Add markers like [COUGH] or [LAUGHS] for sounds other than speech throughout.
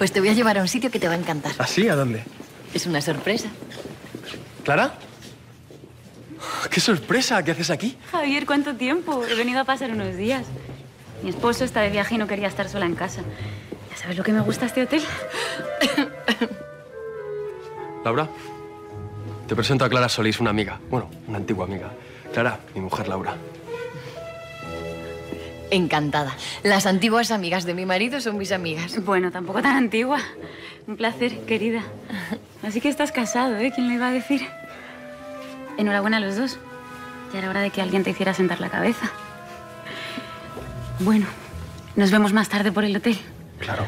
Pues te voy a llevar a un sitio que te va a encantar. ¿Así? ¿A dónde? Es una sorpresa. ¿Clara? ¡Qué sorpresa! ¿Qué haces aquí? Javier, ¿cuánto tiempo? He venido a pasar unos días. Mi esposo está de viaje y no quería estar sola en casa. ¿Ya sabes lo que me gusta este hotel? [COUGHS] Laura, te presento a Clara Solís, una amiga. Bueno, una antigua amiga. Clara, mi mujer Laura. Encantada. Las antiguas amigas de mi marido son mis amigas. Bueno, tampoco tan antigua. Un placer, querida. Así que estás casado, ¿eh? ¿Quién le iba a decir? Enhorabuena a los dos. Ya era hora de que alguien te hiciera sentar la cabeza. Bueno, nos vemos más tarde por el hotel. Claro.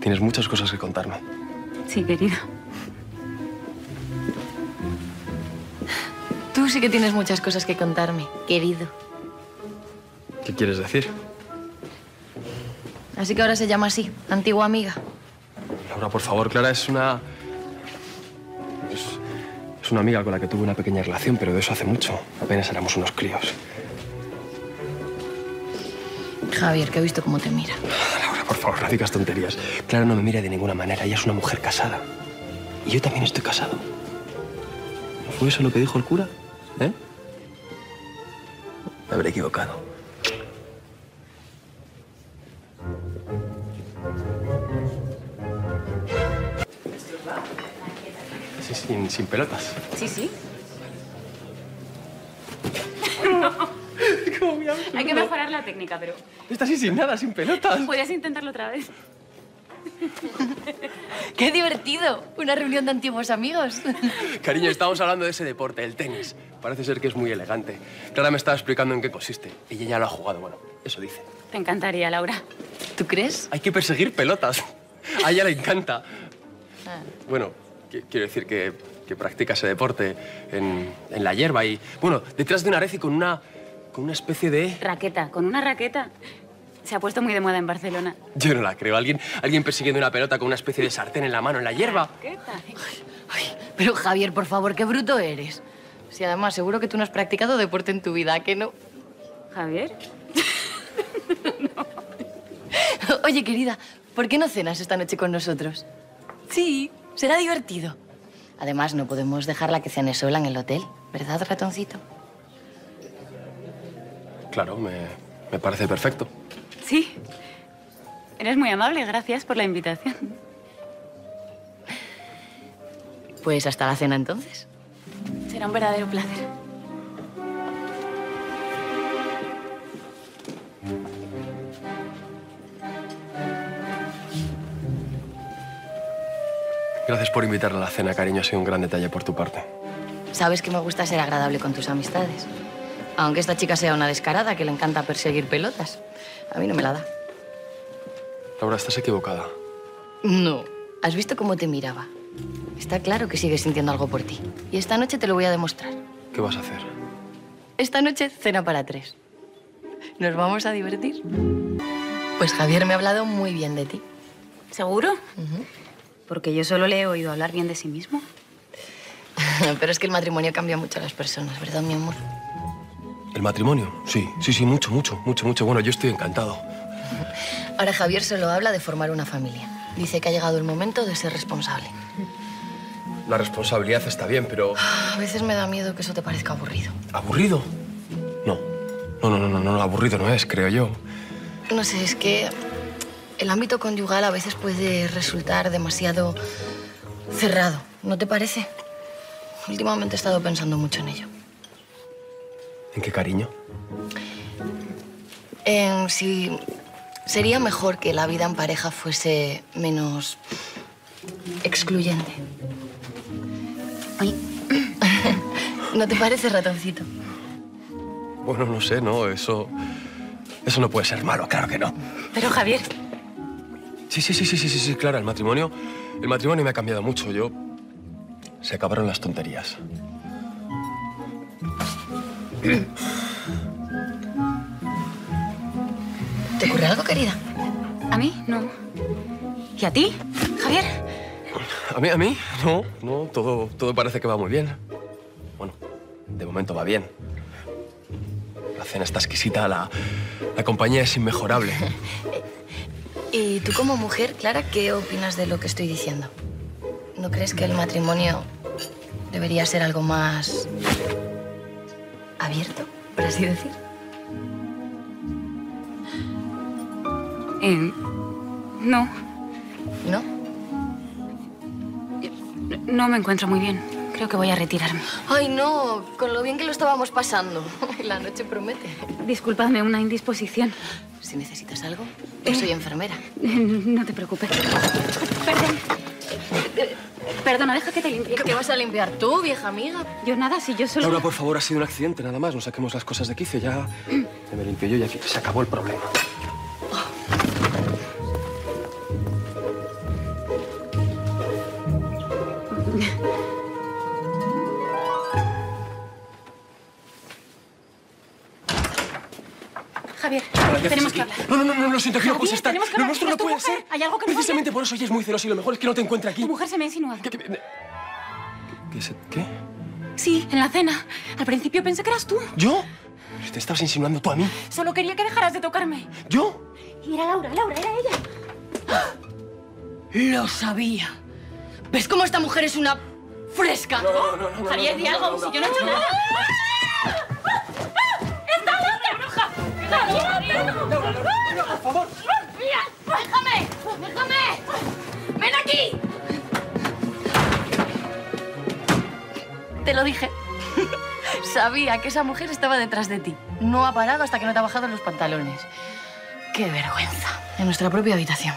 Tienes muchas cosas que contarme. Sí, querido. Tú sí que tienes muchas cosas que contarme, querido. ¿Qué quieres decir? Así que ahora se llama así, antigua amiga. Laura, por favor, Clara es una... Es, es una amiga con la que tuve una pequeña relación, pero de eso hace mucho. Apenas éramos unos críos. Javier, que he visto cómo te mira. Laura, por favor, no digas tonterías. Clara no me mira de ninguna manera. Ella es una mujer casada. Y yo también estoy casado. ¿No fue eso lo que dijo el cura? ¿Eh? Me habré equivocado. Sin, sin pelotas. Sí, sí. ¿Cómo me has- Hay que mejorar la técnica, pero Está así sin nada, sin pelotas. podrías intentarlo otra vez. ¡Qué divertido! Una reunión de antiguos amigos. Cariño, estamos hablando de ese deporte, el tenis. Parece ser que es muy elegante. Clara me estaba explicando en qué consiste. Ella ya lo ha jugado, bueno, eso dice. Te encantaría, Laura. ¿Tú crees? Hay que perseguir pelotas. A ella le encanta. Ah. Bueno, quiero decir que, que practica ese deporte en, en la hierba y, bueno, detrás de una red y con una, con una especie de... Raqueta, con una raqueta. Se ha puesto muy de moda en Barcelona. Yo no la creo. Alguien, alguien persiguiendo una pelota con una especie de sartén en la mano, en la hierba. Raqueta. Ay, pero Javier, por favor, qué bruto eres. Si además seguro que tú no has practicado deporte en tu vida, ¿a que no? Javier. [LAUGHS] Oye, querida, ¿por qué no cenas esta noche con nosotros? Sí, será divertido. Además, no podemos dejarla que cene sola en el hotel, ¿verdad, ratoncito? Claro, me, me parece perfecto. Sí. Eres muy amable, gracias por la invitación. Pues hasta la cena entonces. Será un verdadero placer. Gracias por invitarla a la cena, cariño. Ha sido un gran detalle por tu parte. Sabes que me gusta ser agradable con tus amistades. Aunque esta chica sea una descarada que le encanta perseguir pelotas. A mí no me la da. Laura, estás equivocada. No. ¿Has visto cómo te miraba? Está claro que sigues sintiendo algo por ti. Y esta noche te lo voy a demostrar. ¿Qué vas a hacer? Esta noche cena para tres. ¿Nos vamos a divertir? Pues Javier me ha hablado muy bien de ti. ¿Seguro? Porque yo solo le he oído hablar bien de sí mismo. [LAUGHS] Pero es que el matrimonio cambia mucho a las personas, ¿verdad, mi amor? ¿El matrimonio? Sí, sí, sí, mucho, mucho, mucho, mucho. Bueno, yo estoy encantado. Ahora Javier solo habla de formar una familia. Dice que ha llegado el momento de ser responsable. La responsabilidad está bien, pero... A veces me da miedo que eso te parezca aburrido. ¿Aburrido? No. No, no, no, no, no, aburrido no es, creo yo. No sé, es que el ámbito conyugal a veces puede resultar demasiado cerrado, ¿no te parece? Últimamente he estado pensando mucho en ello. ¿En qué cariño? En si sería mejor que la vida en pareja fuese menos excluyente. Ay. [LAUGHS] ¿No te parece, ratoncito? Bueno, no sé, no, eso... Eso no puede ser malo, claro que no. Pero Javier, Sí, sí, sí, sí, sí, sí, sí, claro, el matrimonio... El matrimonio me ha cambiado mucho, yo... Se acabaron las tonterías. ¿Te ocurre algo, querida? ¿a mí? No. ¿Y a ti, Javier? ¿A mí, a mí? No, no, todo, todo parece que va muy bien. Bueno, de momento va bien. La cena está exquisita, la, la compañía es inmejorable. [LAUGHS] ¿Y tú como mujer, Clara, qué opinas de lo que estoy diciendo? ¿No crees que el matrimonio debería ser algo más abierto, por así decir? Eh, no, ¿No? no me encuentro muy bien. Creo que voy a retirarme. Ay, no, con lo bien que lo estábamos pasando. [LAUGHS] La noche promete. Disculpadme, una indisposición. Si necesitas algo, yo soy enfermera. No te preocupes. Perdón. Eh, Perdona, deja que te limpie. ¿Qué vas a limpiar tú, vieja amiga? Yo nada, si yo solo... Laura, por favor, ha sido un accidente, nada más. No saquemos las cosas de quicio. Ya, ya me limpio yo y aquí se acabó el problema. Javier, Ahora, ¿qué tenemos que hablar. No, no, no, no, lo siento, aquí no Javier, puedes estar. tenemos que Lo nuestro no puede mujer. ser. Hay algo que Precisamente por eso ella es muy celosa y lo mejor es que no te encuentre aquí. Tu mujer se me ha insinuado. ¿Qué? qué- ¿Qué? se- ¿Qué? Sí, en la cena. Al principio pensé que eras tú. ¿Yo? ¿Te estabas insinuando tú a mí? Solo quería que dejaras de tocarme. ¿Yo? Y era Laura, Laura, era ella. Lo sabía. ¿Ves cómo esta mujer es una fresca? No, no, no, no, Javier, di algo, si yo no he hecho nada. ¡Está loca, loca! por favor. ¡Déjame! ¡Déjame! ¡Ven aquí! Te lo dije. Sabía que esa mujer estaba detrás de ti. No ha parado hasta que no te ha bajado los pantalones. ¡Qué vergüenza! En nuestra propia habitación.